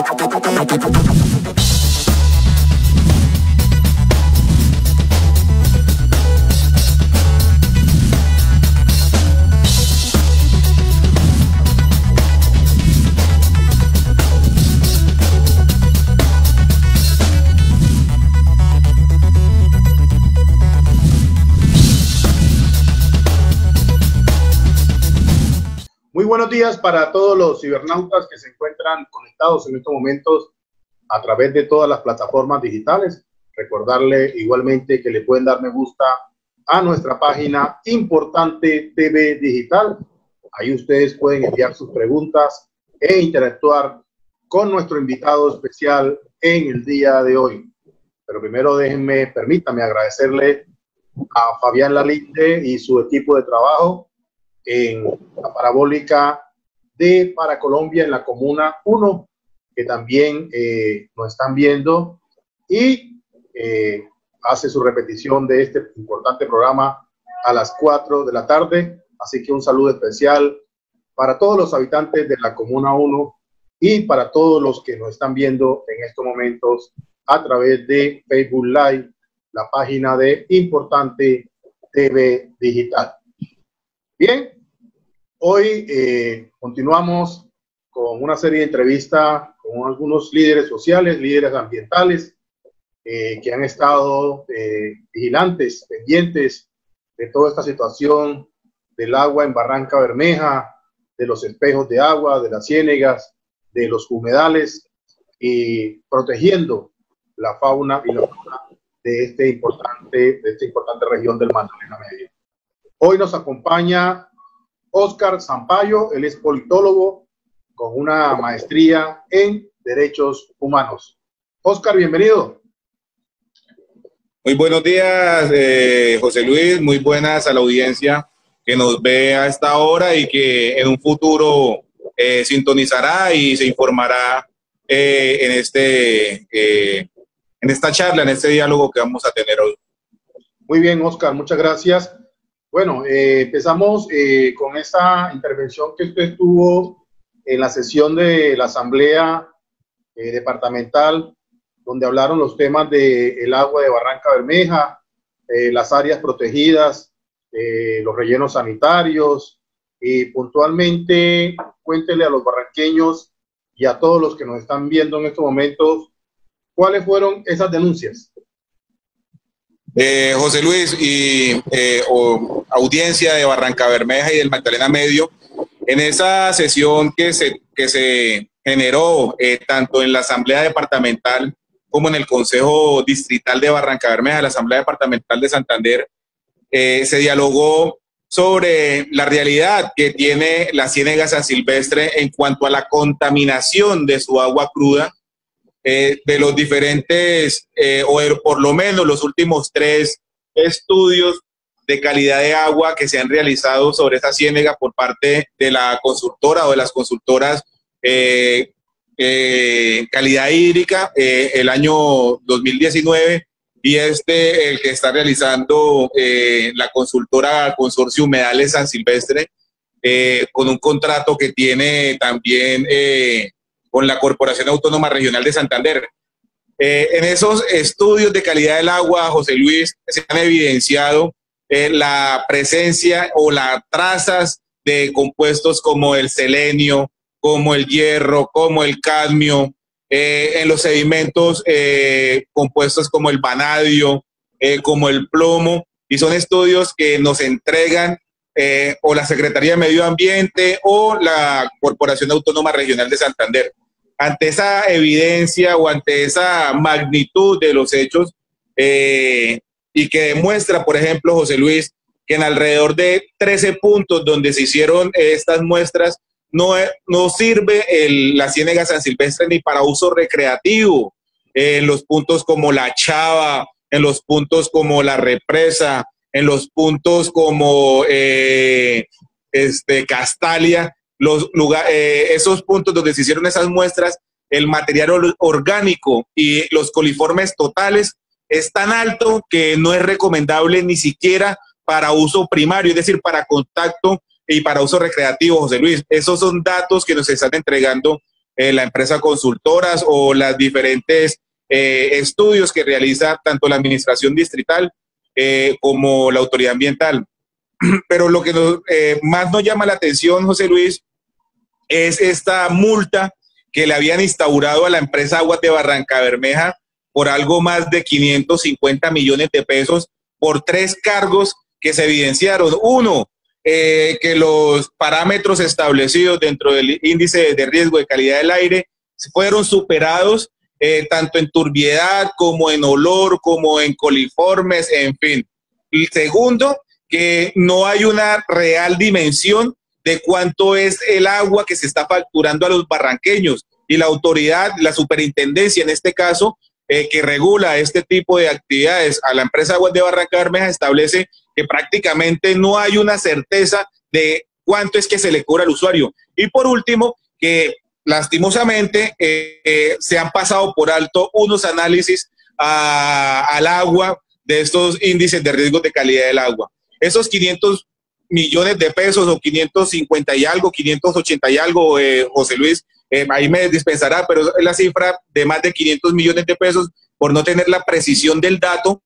どこどこどこどこ? Buenos días para todos los cibernautas que se encuentran conectados en estos momentos a través de todas las plataformas digitales. Recordarle igualmente que le pueden dar me gusta a nuestra página Importante TV Digital. Ahí ustedes pueden enviar sus preguntas e interactuar con nuestro invitado especial en el día de hoy. Pero primero déjenme, permítame agradecerle a Fabián Lalinde y su equipo de trabajo en la parabólica de Para Colombia en la Comuna 1, que también eh, nos están viendo y eh, hace su repetición de este importante programa a las 4 de la tarde. Así que un saludo especial para todos los habitantes de la Comuna 1 y para todos los que nos están viendo en estos momentos a través de Facebook Live, la página de Importante TV Digital. Bien, hoy eh, continuamos con una serie de entrevistas con algunos líderes sociales, líderes ambientales, eh, que han estado eh, vigilantes, pendientes de toda esta situación del agua en Barranca Bermeja, de los espejos de agua, de las ciénegas, de los humedales y protegiendo la fauna y la flora de, este importante, de esta importante región del Magdalena. Hoy nos acompaña Oscar Zampayo, él es politólogo con una maestría en Derechos Humanos. Oscar, bienvenido. Muy buenos días, eh, José Luis, muy buenas a la audiencia que nos ve a esta hora y que en un futuro eh, sintonizará y se informará eh, en, este, en esta charla, en este diálogo que vamos a tener hoy. Muy bien, Oscar, muchas gracias. Bueno, eh, empezamos eh, con esta intervención que usted tuvo en la sesión de la Asamblea eh, Departamental, donde hablaron los temas del agua de Barranca Bermeja, las áreas protegidas, los rellenos sanitarios, y puntualmente cuéntele a los barranqueños y a todos los que nos están viendo en estos momentos, cuáles fueron esas denuncias. Eh, José Luis y eh, audiencia de Barranca Bermeja y del Magdalena Medio, en esa sesión que se, que se generó eh, tanto en la Asamblea Departamental como en el Consejo Distrital de Barranca Bermeja, la Asamblea Departamental de Santander, se dialogó sobre la realidad que tiene la Ciénega San Silvestre en cuanto a la contaminación de su agua cruda eh, de los diferentes, eh, o por lo menos los últimos tres estudios de calidad de agua que se han realizado sobre esta ciénega por parte de la consultora o de las consultoras eh, calidad hídrica el año 2019 y este el que está realizando la consultora Consorcio Humedales San Silvestre con un contrato que tiene también con la Corporación Autónoma Regional de Santander. Eh, en esos estudios de calidad del agua, José Luis, se han evidenciado eh, la presencia o las trazas de compuestos como el selenio, como el hierro, como el cadmio, eh, en los sedimentos compuestos como el vanadio, como el plomo, y son estudios que nos entregan o la Secretaría de Medio Ambiente o la Corporación Autónoma Regional de Santander ante esa evidencia o ante esa magnitud de los hechos eh, y que demuestra, por ejemplo, José Luis, que en alrededor de 13 puntos donde se hicieron estas muestras, no, no sirve el, la ciénega San Silvestre ni para uso recreativo. en los puntos como la Chava, en los puntos como la Represa, en los puntos como eh, este, Castalia, los eh, esos puntos donde se hicieron esas muestras, el material orgánico y los coliformes totales es tan alto que no es recomendable ni siquiera para uso primario, es decir, para contacto y para uso recreativo, José Luis. Esos son datos que nos están entregando eh, la empresa consultoras o las diferentes eh, estudios que realiza tanto la administración distrital como la autoridad ambiental. Pero lo que más nos llama la atención, José Luis, es esta multa que le habían instaurado a la empresa Aguas de Barranca Bermeja por algo más de 550 millones de pesos por tres cargos que se evidenciaron. Uno, eh, que los parámetros establecidos dentro del índice de riesgo de calidad del aire fueron superados eh, tanto en turbiedad como en olor, como en coliformes, en fin. Y segundo, que no hay una real dimensión de cuánto es el agua que se está facturando a los barranqueños. Y la autoridad, la superintendencia en este caso, eh, que regula este tipo de actividades a la empresa Aguas de Barranca Bermeja establece que prácticamente no hay una certeza de cuánto es que se le cobra al usuario. Y por último, que lastimosamente eh, eh, se han pasado por alto unos análisis al agua de estos índices de riesgo de calidad del agua. Esos 500 millones de pesos o 550 y algo, 580 y algo, eh, José Luis, ahí me dispensará, pero es la cifra de más de 500 millones de pesos por no tener la precisión del dato.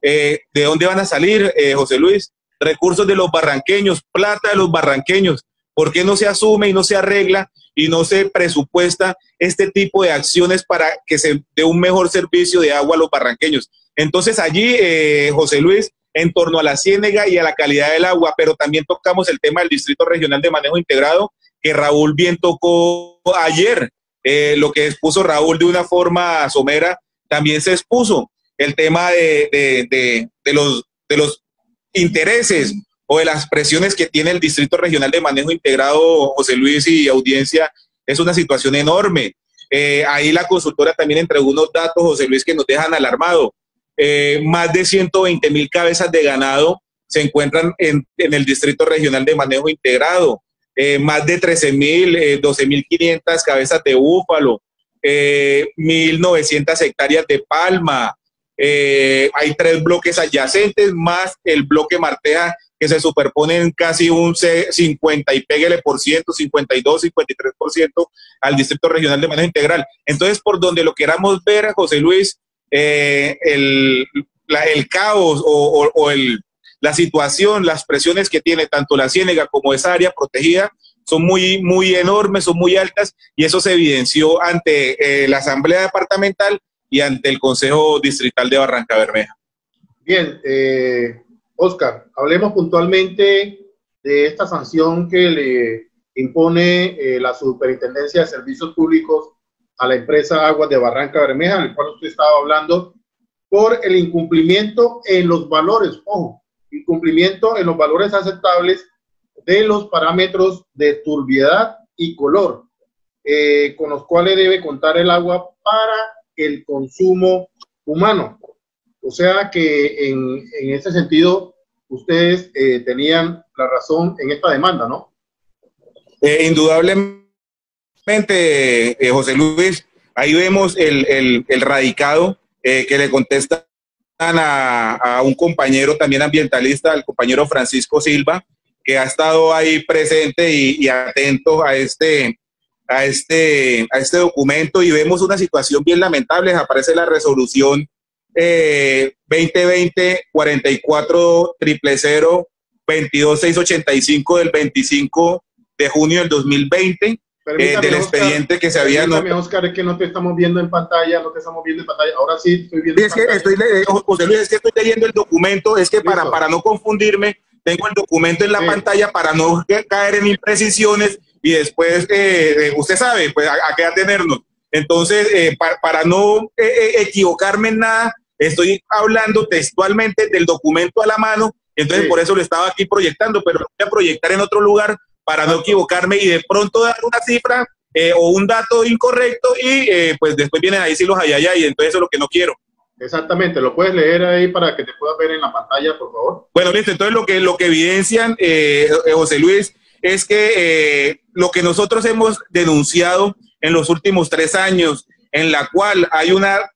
¿De dónde van a salir, José Luis? Recursos de los barranqueños, plata de los barranqueños. ¿Por qué no se asume y no se arregla y no se presupuesta este tipo de acciones para que se dé un mejor servicio de agua a los barranqueños. Entonces allí, eh, José Luis, en torno a la ciénega y a la calidad del agua, pero también tocamos el tema del Distrito Regional de Manejo Integrado, que Raúl bien tocó ayer. Eh, lo que expuso Raúl de una forma somera, también se expuso el tema de, los, de los intereses o de las presiones que tiene el Distrito Regional de Manejo Integrado, José Luis y audiencia, es una situación enorme. Eh, ahí la consultora también entregó unos datos, José Luis, que nos dejan alarmado. Eh, más de 120 mil cabezas de ganado se encuentran en, el Distrito Regional de Manejo Integrado. Eh, más de 13 mil, 12 mil 500 cabezas de búfalo, 1.900 hectáreas de palma. hay tres bloques adyacentes más el bloque Marteja que se superponen casi un 50 y pégale por ciento, 52, 53 por ciento al Distrito Regional de Manejo Integral. Entonces, por donde lo queramos ver, José Luis, eh, el, el, caos o, o, el, la situación, las presiones que tiene tanto la Ciénega como esa área protegida son muy, muy enormes, son muy altas y eso se evidenció ante eh, la Asamblea Departamental y ante el Consejo Distrital de Barranca Bermeja. Bien, eh, Oscar, hablemos puntualmente de esta sanción que le impone eh, la Superintendencia de Servicios Públicos a la empresa Aguas de Barranca Bermeja, en el cual usted estaba hablando, por el incumplimiento en los valores, ojo, incumplimiento en los valores aceptables de los parámetros de turbiedad y color, eh, con los cuales debe contar el agua para el consumo humano. O sea que en, en ese sentido, ustedes eh, tenían la razón en esta demanda, ¿no? Eh, indudablemente, eh, José Luis, ahí vemos el, radicado que le contestan a, un compañero también ambientalista, al compañero Francisco Silva, que ha estado ahí presente y, atento a este, a este, a este documento y vemos una situación bien lamentable. Aparece la resolución 2020 44 000 22685 del 25 de junio del 2020 eh, del expediente que se había no Oscar es que no te estamos viendo en pantalla no te estamos viendo en pantalla. Ahora sí estoy viendo es que estoy José Luis es que estoy leyendo el documento es que para para no confundirme tengo el documento en la pantalla para no caer en imprecisiones y después eh, usted sabe pues a, a qué atenernos. Entonces eh, para, para, no equivocarme en nada Estoy hablando textualmente del documento a la mano, entonces por eso lo estaba aquí proyectando, pero lo voy a proyectar en otro lugar para no equivocarme y de pronto dar una cifra eh, o un dato incorrecto y eh, pues después vienen ahí sí los allá y entonces eso es lo que no quiero. Exactamente, lo puedes leer ahí para que te puedas ver en la pantalla, por favor. Bueno, listo, entonces lo que, lo que evidencian, eh, José Luis, es que lo que nosotros hemos denunciado en los últimos tres años, en la cual hay una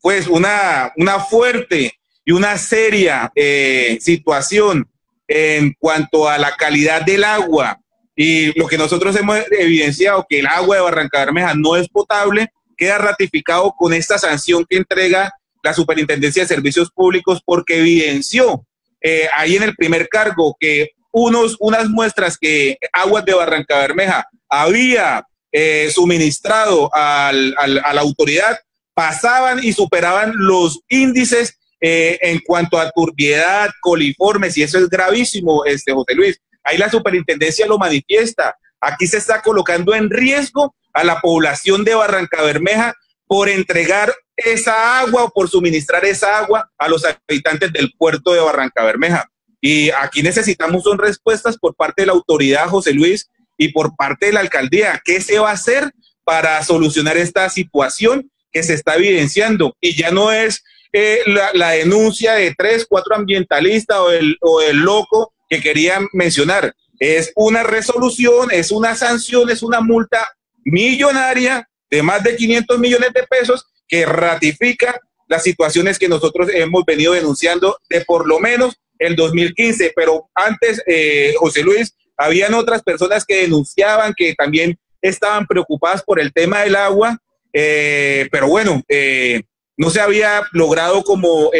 pues una, una fuerte y una seria eh, situación en cuanto a la calidad del agua. Y lo que nosotros hemos evidenciado que el agua de Barranca Bermeja no es potable, queda ratificado con esta sanción que entrega la Superintendencia de Servicios Públicos porque evidenció eh, ahí en el primer cargo que unos, unas muestras que Aguas de Barranca Bermeja había eh, suministrado al, a la autoridad pasaban y superaban los índices eh, en cuanto a turbiedad, coliformes, y eso es gravísimo, este, José Luis. Ahí la superintendencia lo manifiesta. Aquí se está colocando en riesgo a la población de Barranca Bermeja por entregar esa agua o por suministrar esa agua a los habitantes del puerto de Barranca Bermeja. Y aquí necesitamos son respuestas por parte de la autoridad, José Luis, y por parte de la alcaldía. ¿Qué se va a hacer para solucionar esta situación que se está evidenciando? Y ya no es eh, la, denuncia de tres, cuatro ambientalistas o el, o el loco que querían mencionar. Es una resolución, es una sanción, es una multa millonaria de más de 500 millones de pesos que ratifica las situaciones que nosotros hemos venido denunciando de por lo menos el 2015. Pero antes, eh, José Luis, habían otras personas que denunciaban que también estaban preocupadas por el tema del agua, eh, pero bueno, eh, no se había logrado como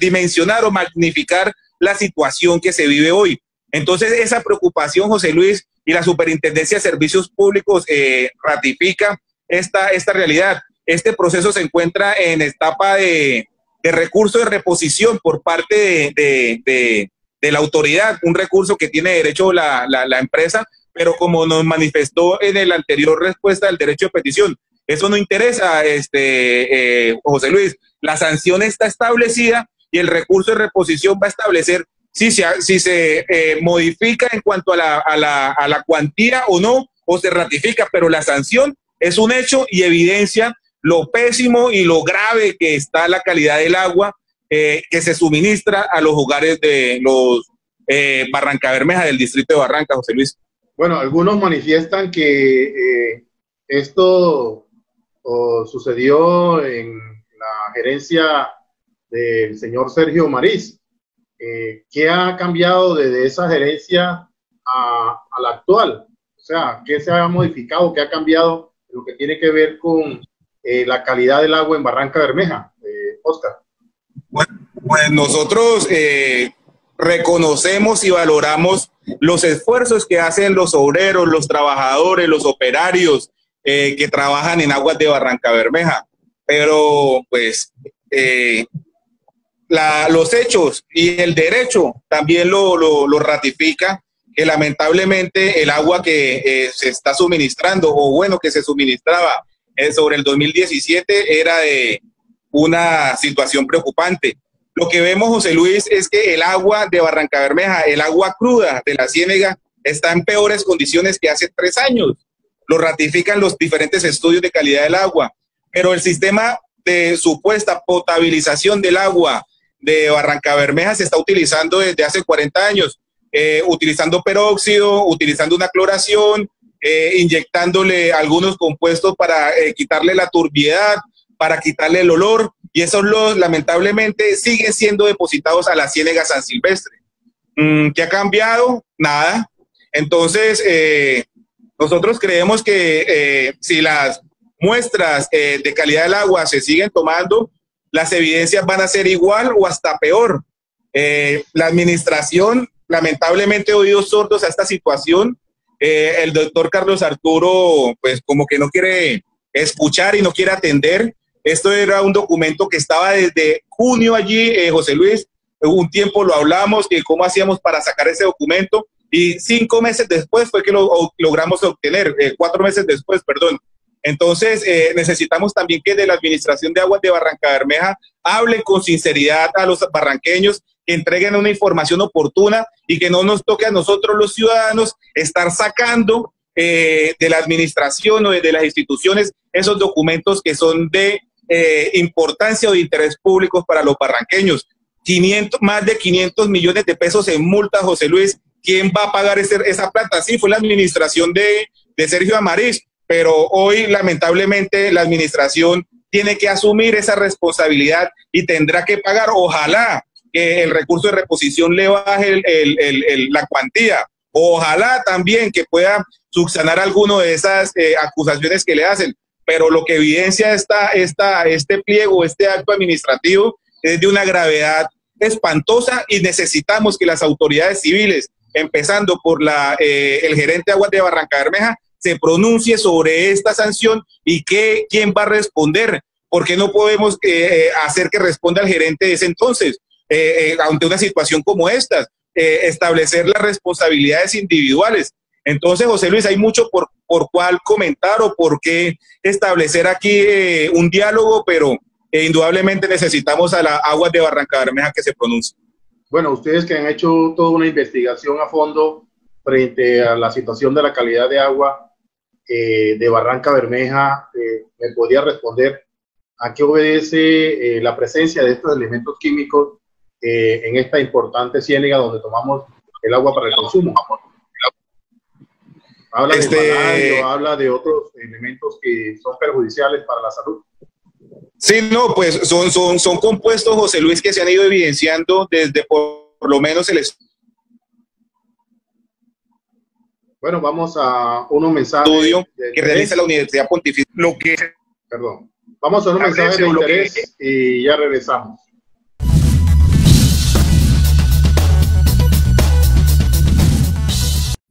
dimensionar o magnificar la situación que se vive hoy. Entonces, esa preocupación, José Luis, y la Superintendencia de Servicios Públicos eh, ratifica esta, esta realidad. Este proceso se encuentra en etapa de, de recurso de reposición por parte de, la autoridad, un recurso que tiene derecho la, empresa, pero como nos manifestó en la anterior respuesta del derecho de petición, eso no interesa, este, eh, José Luis. La sanción está establecida y el recurso de reposición va a establecer si se, si se eh, modifica en cuanto a la, a, la, a la cuantía o no, o se ratifica, pero la sanción es un hecho y evidencia lo pésimo y lo grave que está la calidad del agua eh, que se suministra a los hogares de los eh, Barranca Bermeja del distrito de Barranca, José Luis. Bueno, algunos manifiestan que esto sucedió en la gerencia del señor Sergio Marís, eh, ¿qué ha cambiado desde esa gerencia a, la actual? O sea, ¿qué se ha modificado, qué ha cambiado lo que tiene que ver con eh, la calidad del agua en Barranca Bermeja? Eh, Oscar. Bueno, pues nosotros reconocemos y valoramos los esfuerzos que hacen los obreros, los trabajadores, los operarios que trabajan en aguas de Barranca Bermeja. Pero pues los hechos y el derecho también lo, lo, ratifica, que lamentablemente el agua que eh, se está suministrando, o bueno, que se suministraba eh, sobre el 2017, era de una situación preocupante. Lo que vemos, José Luis, es que el agua de Barranca Bermeja, el agua cruda de la Ciénega, está en peores condiciones que hace tres años. Lo ratifican los diferentes estudios de calidad del agua. Pero el sistema de supuesta potabilización del agua de Barranca Bermeja se está utilizando desde hace 40 años, eh, utilizando peróxido, utilizando una cloración, eh, inyectándole algunos compuestos para eh, quitarle la turbiedad, para quitarle el olor, y esos los lamentablemente siguen siendo depositados a la ciénega San Silvestre. Mm, ¿Qué ha cambiado? Nada. Entonces, nosotros creemos que si las muestras de calidad del agua se siguen tomando, las evidencias van a ser igual o hasta peor. Eh, la administración, lamentablemente, oídos sordos a esta situación. Eh, el doctor Carlos Arturo, pues como que no quiere escuchar y no quiere atender. Esto era un documento que estaba desde junio allí, eh, José Luis. Un tiempo lo hablamos y cómo hacíamos para sacar ese documento. Y cinco meses después fue que lo logramos obtener, cuatro meses después, perdón. Entonces, eh, necesitamos también que de la Administración de Aguas de Barranca Bermeja hablen con sinceridad a los barranqueños, que entreguen una información oportuna y que no nos toque a nosotros los ciudadanos estar sacando eh, de la administración o de, las instituciones esos documentos que son de eh, importancia o de interés público para los barranqueños. 500, más de 500 millones de pesos en multa, José Luis. ¿Quién va a pagar esa plata? Sí, fue la administración de, Sergio Amariz, pero hoy lamentablemente la administración tiene que asumir esa responsabilidad y tendrá que pagar, ojalá que el recurso de reposición le baje la cuantía, ojalá también que pueda subsanar alguno de esas eh, acusaciones que le hacen, pero lo que evidencia esta, esta, este pliego, este acto administrativo es de una gravedad espantosa y necesitamos que las autoridades civiles, empezando por la, eh, el gerente de Aguas de Barranca Bermeja, se pronuncie sobre esta sanción y que, quién va a responder, ¿por qué no podemos eh, hacer que responda el gerente de ese entonces ante una situación como esta? establecer las responsabilidades individuales. Entonces, José Luis, hay mucho por, por cuál comentar o por qué establecer aquí un diálogo, pero indudablemente necesitamos a la agua de Barranca Bermeja que se pronuncie. Bueno, ustedes que han hecho toda una investigación a fondo frente a la situación de la calidad de agua eh, de Barranca Bermeja, eh, ¿me podría responder a qué obedece eh, la presencia de estos elementos químicos en esta importante ciénaga donde tomamos el agua para el consumo? Habla de este habla de otros elementos que son perjudiciales para la salud. Sí, no, pues son, son, son compuestos, José Luis, que se han ido evidenciando desde por, lo menos el Bueno, vamos a unos mensajes. Estudio que realiza la Universidad Pontificia. Lo que. Perdón. Vamos a unos mensajes de interés y ya regresamos.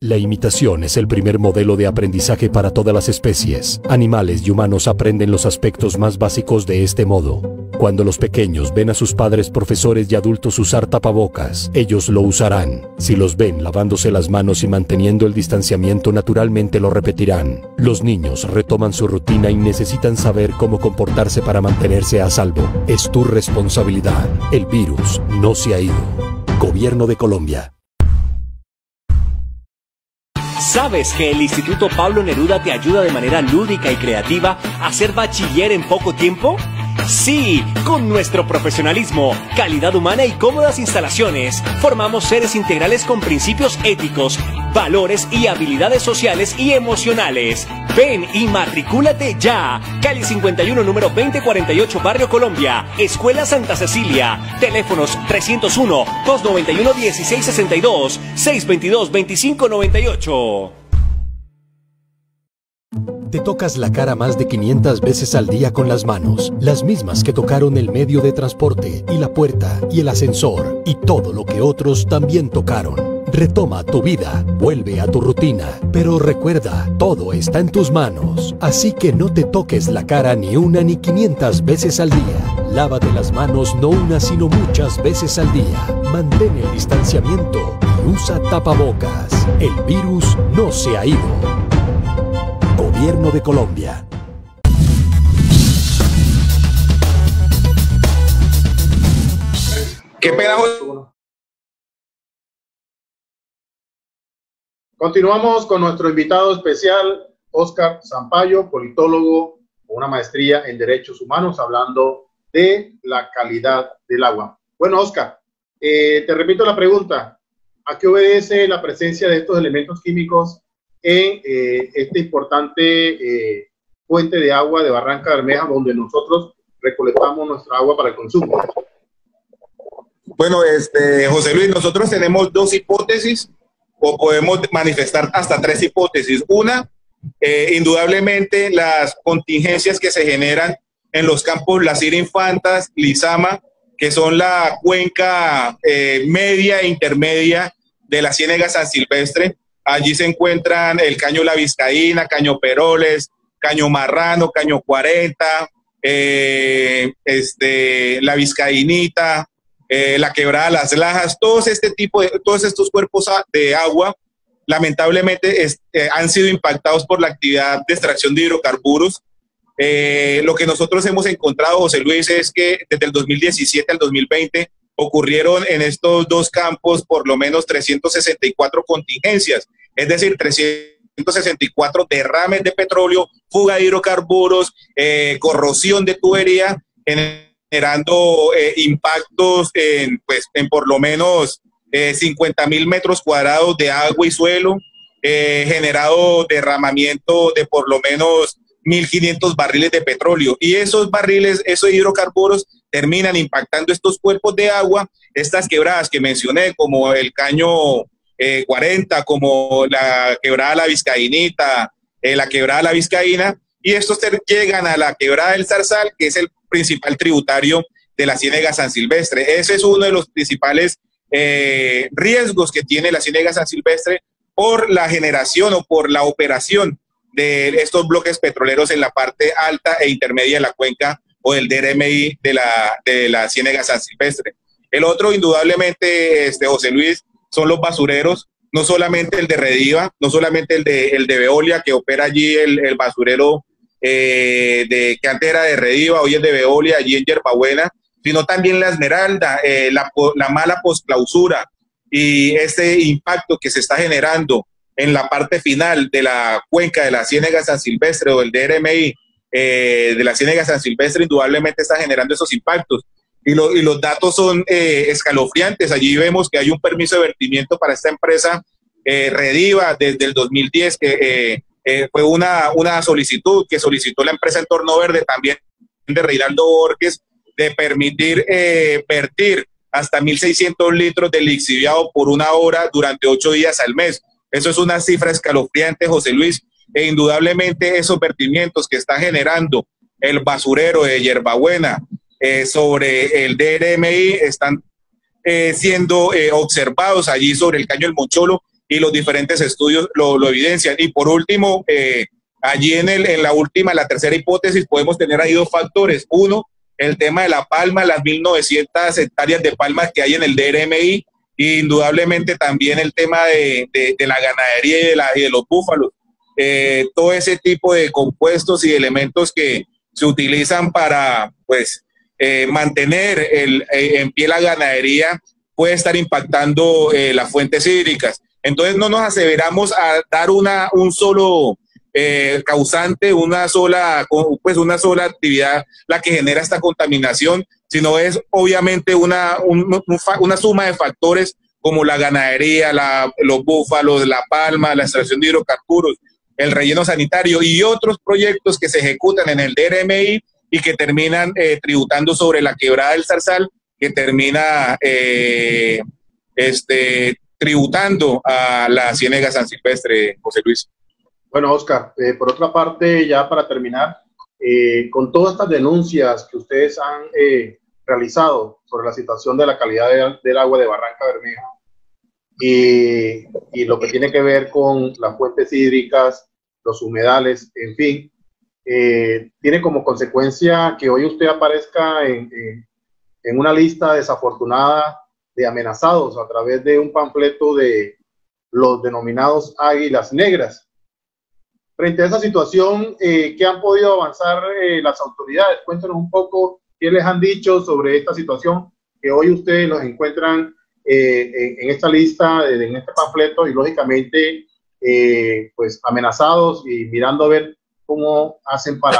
La imitación es el primer modelo de aprendizaje para todas las especies. Animales y humanos aprenden los aspectos más básicos de este modo. Cuando los pequeños ven a sus padres, profesores y adultos usar tapabocas, ellos lo usarán. Si los ven lavándose las manos y manteniendo el distanciamiento, naturalmente lo repetirán. Los niños retoman su rutina y necesitan saber cómo comportarse para mantenerse a salvo. Es tu responsabilidad. El virus no se ha ido. Gobierno de Colombia. ¿Sabes que el Instituto Pablo Neruda te ayuda de manera lúdica y creativa a ser bachiller en poco tiempo? Sí, con nuestro profesionalismo, calidad humana y cómodas instalaciones, formamos seres integrales con principios éticos, valores y habilidades sociales y emocionales. Ven y matricúlate ya. Cali 51, número 2048, Barrio Colombia. Escuela Santa Cecilia. Teléfonos 301-291-1662, 622-2598. Te tocas la cara más de 500 veces al día con las manos, las mismas que tocaron el medio de transporte y la puerta y el ascensor y todo lo que otros también tocaron. Retoma tu vida, vuelve a tu rutina, pero recuerda, todo está en tus manos, así que no te toques la cara ni una ni 500 veces al día. Lávate las manos no una sino muchas veces al día. Mantén el distanciamiento y usa tapabocas. El virus no se ha ido. Gobierno de Colombia. ¿Qué Continuamos con nuestro invitado especial, Oscar Zampayo, politólogo con una maestría en Derechos Humanos, hablando de la calidad del agua. Bueno, Oscar, eh, te repito la pregunta. ¿A qué obedece la presencia de estos elementos químicos en eh, esta importante eh, fuente de agua de Barranca Bermeja, donde nosotros recolectamos nuestra agua para el consumo. Bueno, este, José Luis, nosotros tenemos dos hipótesis o podemos manifestar hasta tres hipótesis. Una, eh, indudablemente las contingencias que se generan en los campos Las Infantas, Lizama, que son la cuenca media e intermedia de la Ciénega San Silvestre, Allí se encuentran el caño La Vizcaína, caño Peroles, caño Marrano, caño 40, eh, este, la Vizcaínita, eh, la quebrada Las Lajas, todos este tipo de, todos estos cuerpos de agua lamentablemente eh, han sido impactados por la actividad de extracción de hidrocarburos. lo que nosotros hemos encontrado, José Luis, es que desde el 2017 al 2020 ocurrieron en estos dos campos por lo menos 364 contingencias, es decir, 364 derrames de petróleo, fuga de hidrocarburos, eh, corrosión de tubería, generando eh, impactos en, pues, en por lo menos 50 eh, mil metros cuadrados de agua y suelo, generado derramamiento de por lo menos 1.500 barriles de petróleo. Y esos barriles, esos hidrocarburos, terminan impactando estos cuerpos de agua, estas quebradas que mencioné, como el caño 40, eh, como la quebrada La Vizcaínita, eh, la quebrada La Vizcaína, y estos llegan a la quebrada del Zarzal, que es el principal tributario de la Ciénega San Silvestre. Ese es uno de los principales eh, riesgos que tiene la Ciénega San Silvestre por la generación o por la operación de estos bloques petroleros en la parte alta e intermedia de la cuenca o del DRMI de la, de la Ciénega San Silvestre. El otro, indudablemente, este, José Luis, son los basureros, no solamente el de Rediva, no solamente el de, el de Veolia, que opera allí el, el basurero eh, de, que antes era de Rediva, hoy es de Veolia, allí en Yerbabuena, sino también la Esmeralda, eh, la, la mala posclausura y este impacto que se está generando en la parte final de la cuenca de la Ciénega San Silvestre o el DRMI eh, de la Ciénega San Silvestre indudablemente está generando esos impactos. Y, y los datos son eh, escalofriantes. Allí vemos que hay un permiso de vertimiento para esta empresa eh, Rediva desde el 2010, que fue una, una solicitud que solicitó la empresa Entorno Verde también de Reinaldo Borges de permitir vertir hasta 1.600 litros de lixiviado por una hora durante ocho días al mes. Eso es una cifra escalofriante, José Luis, e indudablemente esos vertimientos que está generando el basurero de Yerbabuena eh, sobre el DRMI están eh, siendo eh, observados allí sobre el caño del Moncholo y los diferentes estudios lo, lo evidencian. Y por último, allí en, el, en la última, la tercera hipótesis, podemos tener ahí dos factores. Uno, el tema de la palma, las 1.900 hectáreas de palmas que hay en el DRMI, indudablemente también el tema de, de, la ganadería y de, la, y de los búfalos. Eh, todo ese tipo de compuestos y elementos que se utilizan para pues, eh, mantener el, eh, en pie la ganadería puede estar impactando las fuentes hídricas. Entonces no nos aseveramos a dar una, un solo causante, una sola, pues una sola actividad la que genera esta contaminación, sino es obviamente una, una suma de factores como la ganadería, los búfalos, la palma, la extracción de hidrocarburos, el relleno sanitario y otros proyectos que se ejecutan en el DRMI y que terminan eh, tributando sobre la quebrada del Zarzal, que termina eh, este, tributando a la Ciénega San Silvestre, José Luis. Bueno, Oscar, eh, por otra parte, ya para terminar, con todas estas denuncias que ustedes han realizado sobre la situación de la calidad del agua de Barranca Bermeja y, y, lo que tiene que ver con las fuentes hídricas, los humedales, en fin, eh, tiene como consecuencia que hoy usted aparezca en, en, una lista desafortunada de amenazados a través de un panfleto de los denominados águilas negras. Frente a esa situación, eh, ¿qué han podido avanzar eh, las autoridades? Cuéntanos un poco qué les han dicho sobre esta situación que hoy ustedes los encuentran en, en, esta lista, en este panfleto y lógicamente eh, pues amenazados y mirando a ver cómo hacen para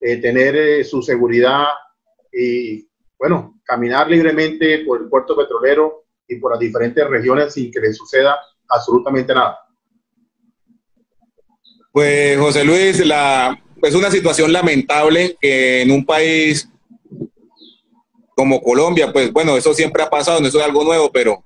eh, tener eh, su seguridad y, bueno, caminar libremente por el puerto petrolero y por las diferentes regiones sin que les suceda absolutamente nada. Pues José Luis, la, es una situación lamentable que en un país como Colombia, pues bueno, eso siempre ha pasado, no es algo nuevo, pero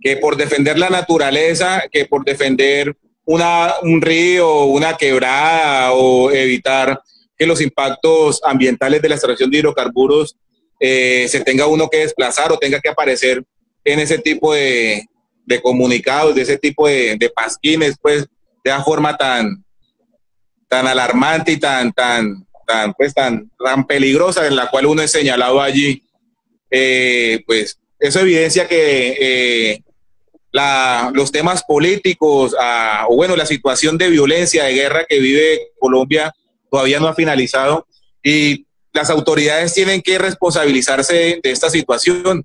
que por defender la naturaleza, que por defender una, un río, una quebrada o evitar que los impactos ambientales de la extracción de hidrocarburos eh, se tenga uno que desplazar o tenga que aparecer en ese tipo de, de comunicados, de ese tipo de, pasquines, pues, de una forma tan, tan alarmante y tan, tan, tan, pues, tan, tan peligrosa en la cual uno es señalado allí, eh, pues, eso evidencia que eh, la, los temas políticos ah, o bueno, la situación de violencia, de guerra que vive Colombia todavía no ha finalizado y las autoridades tienen que responsabilizarse de, esta situación.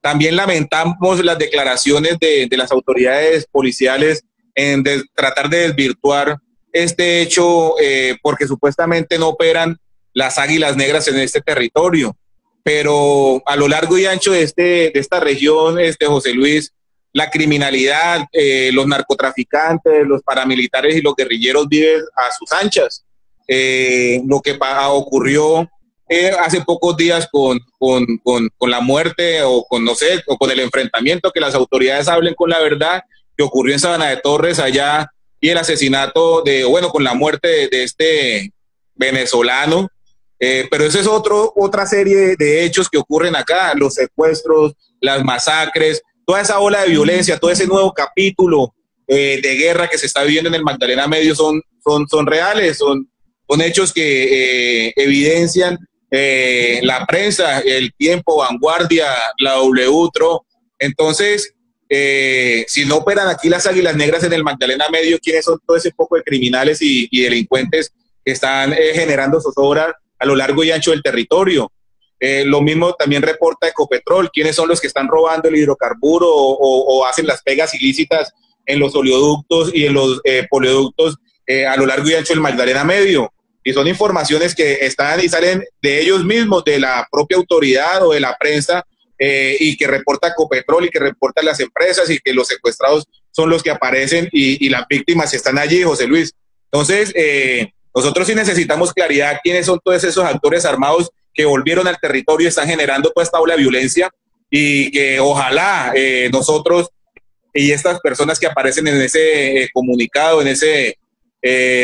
También lamentamos las declaraciones de, de las autoridades policiales en tratar de desvirtuar este hecho eh, porque supuestamente no operan las águilas negras en este territorio. Pero a lo largo y ancho de, este, de esta región, este José Luis, la criminalidad, eh, los narcotraficantes, los paramilitares y los guerrilleros viven a sus anchas. Eh, lo que ocurrió eh, hace pocos días con, con, con, la muerte o con, no sé, o con el enfrentamiento, que las autoridades hablen con la verdad, que ocurrió en Sabana de Torres allá y el asesinato de, bueno, con la muerte de este venezolano. Pero eso es otro, otra serie de hechos que ocurren acá, los secuestros, las masacres, toda esa ola de violencia, todo ese nuevo capítulo eh, de guerra que se está viviendo en el Magdalena Medio son, son, son reales, son, son hechos que eh, evidencian eh, la prensa, el tiempo, vanguardia, la W, Entonces, eh, si no operan aquí las águilas negras en el Magdalena Medio, ¿quiénes son todo ese poco de criminales y, delincuentes que están eh, generando zozobra a lo largo y ancho del territorio? lo mismo también reporta Ecopetrol, quiénes son los que están robando el hidrocarburo o, hacen las pegas ilícitas en los oleoductos y en los polioductos a lo largo y ancho del Magdalena Medio y son informaciones que están y salen de ellos mismos, de la propia autoridad o de la prensa, eh, y que reporta Copetrol y que reporta las empresas y que los secuestrados son los que aparecen y, las víctimas están allí, José Luis. Entonces, eh, nosotros sí necesitamos claridad quiénes son todos esos actores armados que volvieron al territorio y están generando toda esta ola de violencia y que ojalá eh, nosotros y estas personas que aparecen en ese comunicado, en ese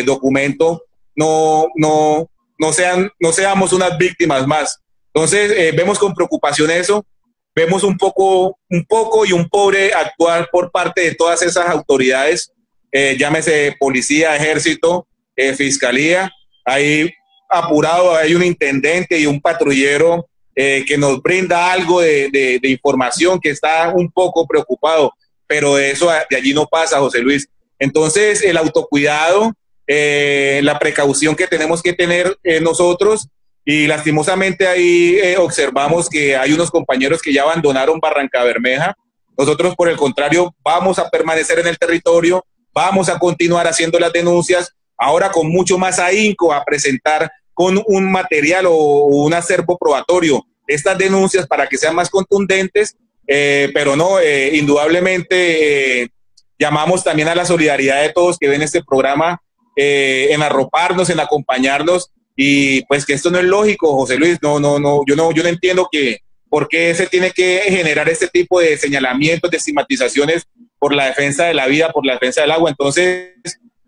documento, no, no, no, sean, no seamos unas víctimas más. Entonces, eh, vemos con preocupación eso, vemos un poco, un poco y un pobre actuar por parte de todas esas autoridades, eh, llámese policía, ejército, eh, fiscalía. Hay apurado, hay un intendente y un patrullero que nos brinda algo de, información, que está un poco preocupado, pero de eso de allí no pasa, José Luis. Entonces, el autocuidado, eh, la precaución que tenemos que tener eh, nosotros y lastimosamente ahí eh, observamos que hay unos compañeros que ya abandonaron Barranca Bermeja. Nosotros, por el contrario, vamos a permanecer en el territorio, vamos a continuar haciendo las denuncias, ahora con mucho más ahínco a presentar con un material o un acervo probatorio estas denuncias para que sean más contundentes, pero no, indudablemente llamamos también a la solidaridad de todos que ven este programa eh, en arroparnos, en acompañarnos y pues que esto no es lógico, José Luis, no, no, no, yo no, yo no entiendo que por qué se tiene que generar este tipo de señalamientos, de estigmatizaciones por la defensa de la vida, por la defensa del agua. Entonces,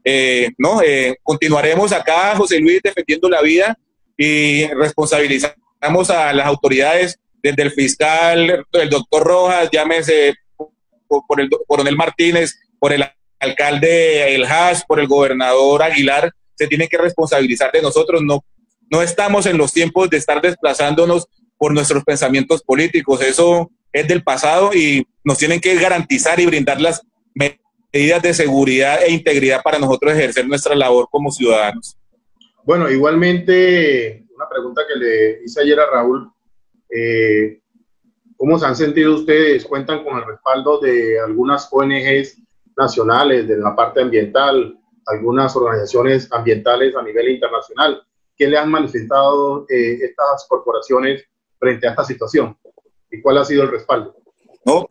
eh, no, eh, continuaremos acá, José Luis, defendiendo la vida y responsabilizamos a las autoridades, desde el fiscal, el doctor Rojas, llámese por, el coronel Martínez, por el alcalde El Hash, por el gobernador Aguilar, se tiene que responsabilizar de nosotros. No, no estamos en los tiempos de estar desplazándonos por nuestros pensamientos políticos. Eso es del pasado y nos tienen que garantizar y brindar las medidas de seguridad e integridad para nosotros ejercer nuestra labor como ciudadanos. Bueno, igualmente, una pregunta que le hice ayer a Raúl. Eh, ¿Cómo se han sentido ustedes? ¿Cuentan con el respaldo de algunas ONGs nacionales, de la parte ambiental, algunas organizaciones ambientales a nivel internacional. ¿Qué le han manifestado eh, estas corporaciones frente a esta situación? ¿Y cuál ha sido el respaldo? No,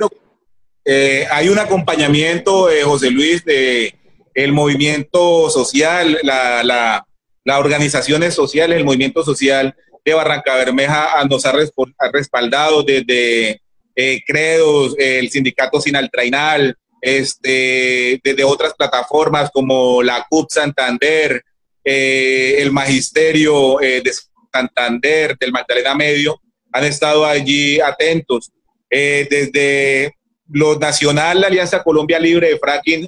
eh, hay un acompañamiento, eh, José Luis, de el movimiento social, la, la, las organizaciones sociales, el movimiento social de Barranca Bermeja nos ha, respaldado desde Credos, el sindicato Sinaltrainal, este, desde otras plataformas como la CUP Santander, eh, el Magisterio eh, de Santander, del Magdalena Medio, han estado allí atentos. Eh, desde lo nacional, la Alianza Colombia Libre de Fracking,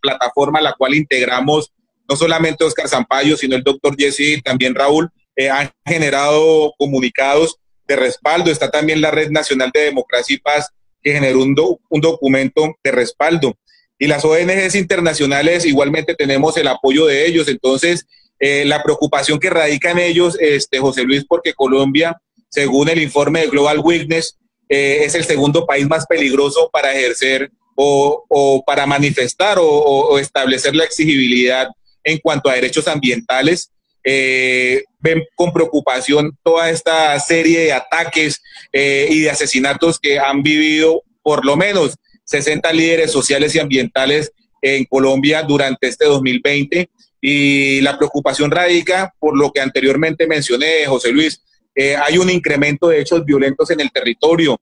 plataforma a la cual integramos no solamente Oscar Zampayo, sino el doctor Jesse, también Raúl, han generado comunicados de respaldo. Está también la Red Nacional de Democracia y Paz, que generó un, documento de respaldo. Y las ONGs internacionales igualmente tenemos el apoyo de ellos. Entonces, eh, la preocupación que radica en ellos, este, José Luis, porque Colombia, según el informe de Global Witness, eh, es el segundo país más peligroso para ejercer o, o para manifestar o, establecer la exigibilidad en cuanto a derechos ambientales. Eh, ven con preocupación toda esta serie de ataques eh, y de asesinatos que han vivido por lo menos 60 líderes sociales y ambientales en Colombia durante este 2020 y la preocupación radica por lo que anteriormente mencioné, José Luis, eh, hay un incremento de hechos violentos en el territorio.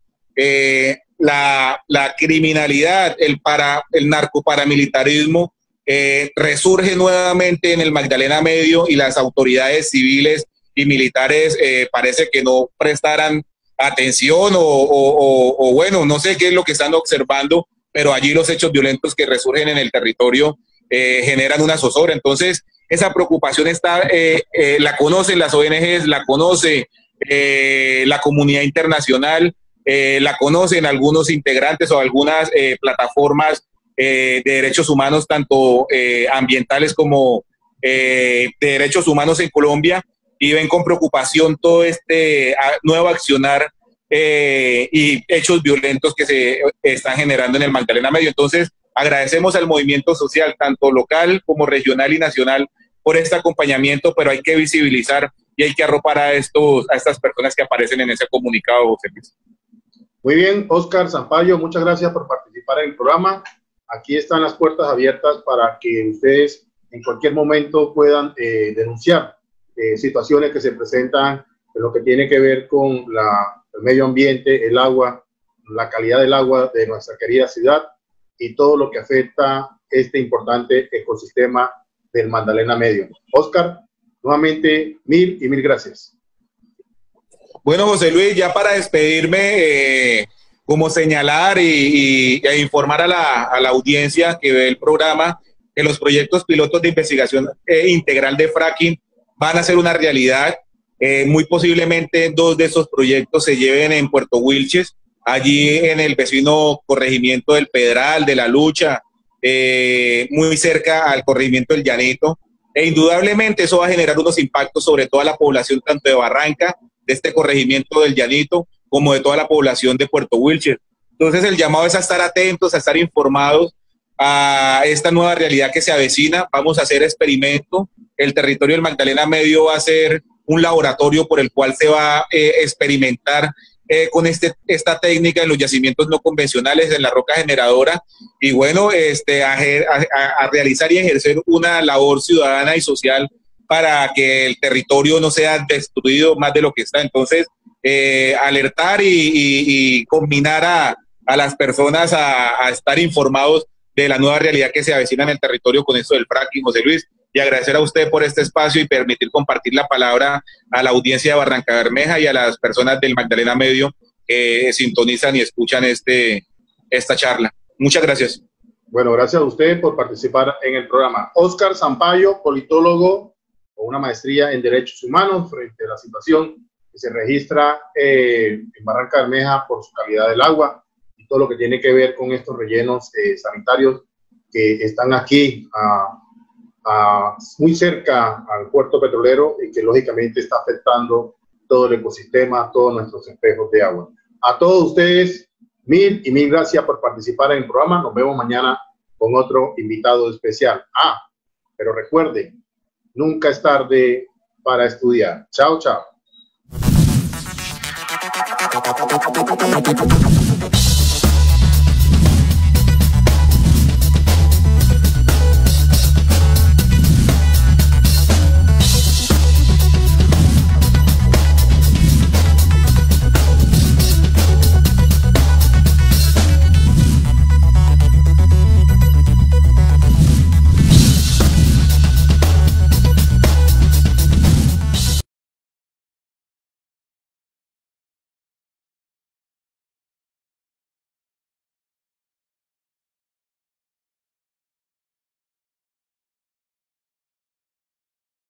la, la, criminalidad, el, para, el narcoparamilitarismo eh, resurge nuevamente en el Magdalena Medio y las autoridades civiles y militares eh, parece que no prestaran atención o, bueno, no sé qué es lo que están observando, pero allí los hechos violentos que resurgen en el territorio eh, generan una zozobra. Entonces, esa preocupación está, la conocen las ONGs, la conoce eh, la comunidad internacional, eh, la conocen algunos integrantes o algunas eh, plataformas de derechos humanos, tanto ambientales como de derechos humanos en Colombia, y ven con preocupación todo este nuevo accionar y hechos violentos que se están generando en el Magdalena Medio. Entonces, agradecemos al movimiento social, tanto local como regional y nacional, por este acompañamiento, pero hay que visibilizar y hay que arropar a, estos, a estas personas que aparecen en ese comunicado, Muy bien, Oscar Zampayo, muchas gracias por participar en el programa. Aquí están las puertas abiertas para que ustedes en cualquier momento puedan eh, denunciar eh, situaciones que se presentan en lo que tiene que ver con la, el medio ambiente, el agua, la calidad del agua de nuestra querida ciudad y todo lo que afecta este importante ecosistema del Magdalena Medio. Oscar, nuevamente mil y mil gracias. Bueno, José Luis, ya para despedirme, eh, como señalar y, e informar a la, audiencia que ve el programa que los proyectos pilotos de investigación eh, integral de fracking van a ser una realidad. Eh, muy posiblemente dos de esos proyectos se lleven en Puerto Wilches, allí en el vecino corregimiento del Pedral, de la Lucha, muy cerca al corregimiento del Llanito. E indudablemente eso va a generar unos impactos sobre toda la población, tanto de Barranca, de este corregimiento del Llanito, como de toda la población de Puerto Wilches. Entonces el llamado es a estar atentos, a estar informados a esta nueva realidad que se avecina. Vamos a hacer experimento. El territorio del Magdalena Medio va a ser un laboratorio por el cual se va a eh, experimentar eh, con este, esta técnica en los yacimientos no convencionales en la roca generadora y bueno, este, a, realizar y ejercer una labor ciudadana y social para que el territorio no sea destruido más de lo que está. Entonces, eh, alertar y, combinar a, a, las personas a, a, estar informados de la nueva realidad que se avecina en el territorio con esto del fracking, José Luis y agradecer a usted por este espacio y permitir compartir la palabra a la audiencia de Barranca Bermeja y a las personas del Magdalena Medio que sintonizan y escuchan este, esta charla. Muchas gracias. Bueno, gracias a usted por participar en el programa. Oscar Zampayo, politólogo con una maestría en Derechos Humanos frente a la situación que se registra eh, en Barranca Bermeja por su calidad del agua y todo lo que tiene que ver con estos rellenos eh, sanitarios que están aquí a muy cerca al puerto petrolero y que lógicamente está afectando todo el ecosistema, todos nuestros espejos de agua. A todos ustedes, mil y mil gracias por participar en el programa. Nos vemos mañana con otro invitado especial. Ah, pero recuerden, nunca es tarde para estudiar. Chao, chao.